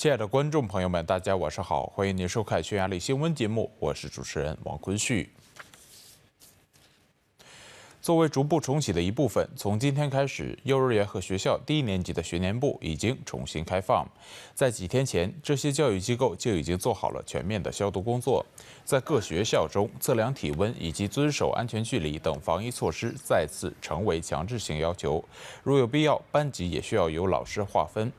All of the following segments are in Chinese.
亲爱的观众朋友们，大家晚上好，欢迎您收看匈牙利新闻节目，我是主持人王坤旭。作为逐步重启的一部分，从今天开始，幼儿园和学校低年级的学年部已经重新开放。在几天前，这些教育机构就已经做好了全面的消毒工作。在各学校中，测量体温以及遵守安全距离等防疫措施再次成为强制性要求。如有必要，班级也需要由老师划分。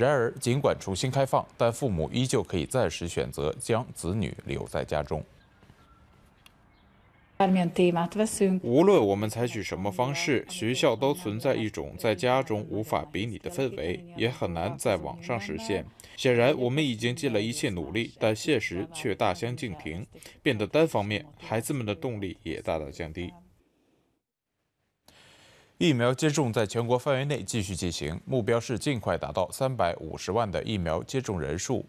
然而，尽管重新开放，但父母依旧可以暂时选择将子女留在家中。无论我们采取什么方式，学校都存在一种在家中无法比拟的氛围，也很难在网上实现。显然，我们已经尽了一切努力，但现实却大相径庭，变得单方面，孩子们的动力也大大降低。疫苗接种在全国范围内继续进行，目标是尽快达到三百五十万的疫苗接种人数。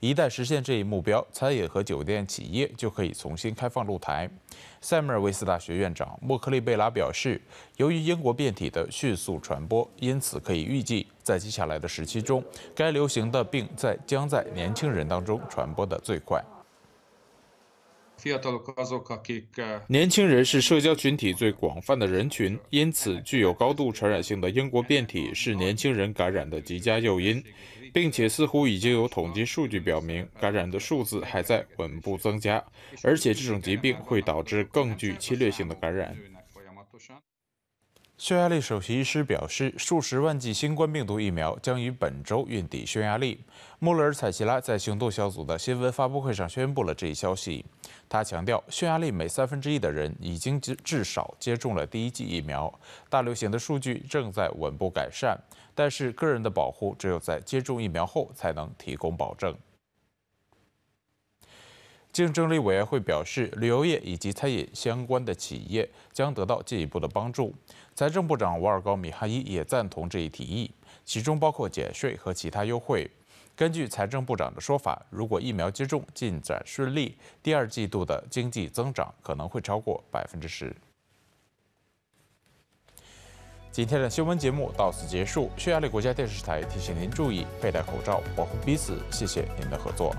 一旦实现这一目标，餐饮和酒店企业就可以重新开放露台。塞缪尔维斯大学院长莫克利贝拉表示，由于英国变体的迅速传播，因此可以预计，在接下来的时期中，该流行的病在将在年轻人当中传播的最快。年轻人是社交群体最广泛的人群，因此具有高度传染性的英国变体是年轻人感染的极佳诱因，并且似乎已经有统计数据表明，感染的数字还在稳步增加，而且这种疾病会导致更具侵略性的感染。匈牙利首席医师表示，数十万剂新冠病毒疫苗将于本周运抵匈牙利。穆勒尔采奇拉在行动小组的新闻发布会上宣布了这一消息。他强调，匈牙利每三分之一的人已经至至少接种了第一剂疫苗。大流行的数据正在稳步改善，但是个人的保护只有在接种疫苗后才能提供保证。竞争力委员会表示，旅游业以及餐饮相关的企业将得到进一步的帮助。财政部长瓦尔高米哈伊也赞同这一提议，其中包括减税和其他优惠。根据财政部长的说法，如果疫苗接种进展顺利，第二季度的经济增长可能会超过百分之十。今天的新闻节目到此结束。匈牙利国家电视台提醒您注意佩戴口罩，保护彼此。谢谢您的合作。